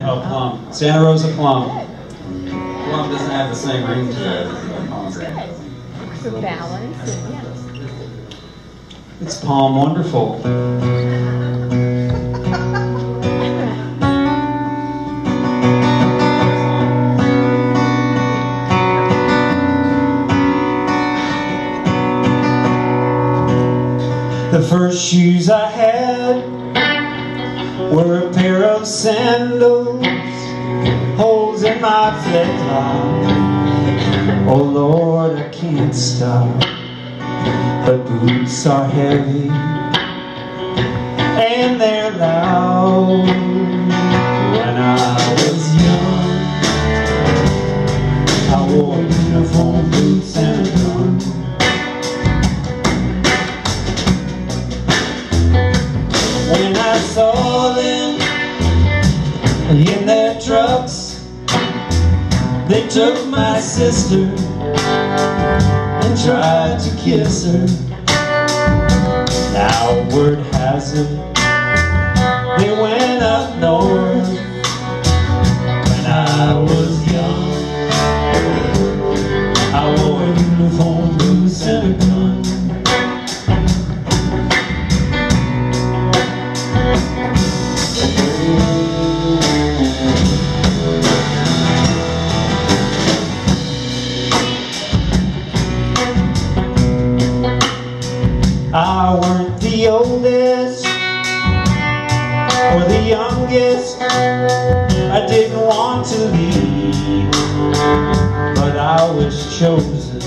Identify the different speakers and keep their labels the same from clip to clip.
Speaker 1: Oh, Plum. Santa Rosa Plum.
Speaker 2: Plum doesn't have the same ring to it pomegranate.
Speaker 3: For balance, yeah.
Speaker 1: It's POM Wonderful. The first shoes I had were a pair of sandals, holes in my flip-flop. Oh Lord, I can't stop. But boots are heavy and they're loud. Trucks, they took my sister and tried to kiss her. Now word has it, they went up north oldest or the youngest. I didn't want to leave, but I was chosen.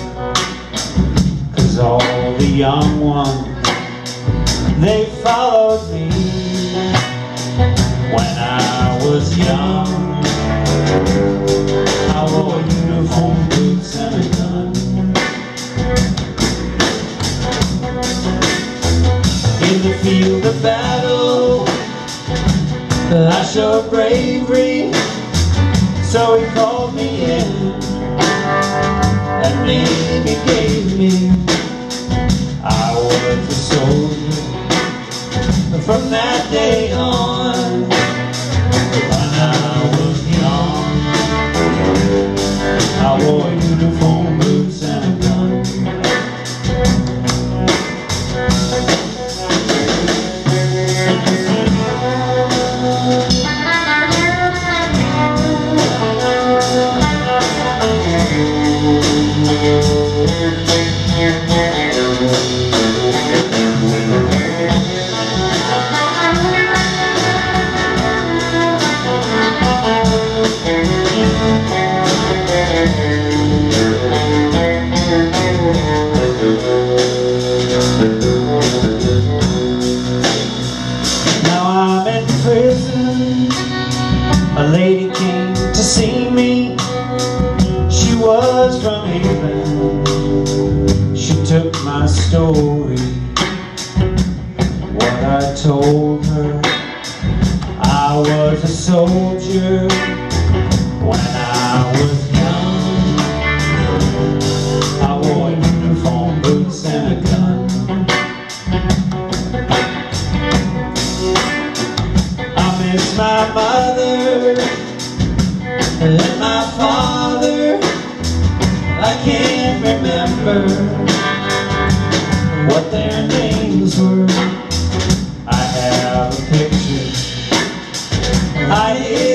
Speaker 1: Cause all the young ones, they followed me when I was young. In the field of battle. I showed bravery So he called me in. He gave me A lady came to see me. She was from England. She took my story I was a soldier When I was young I wore uniform boots and a gun I miss my mother and my father. I can't remember what their names were. I have a picture I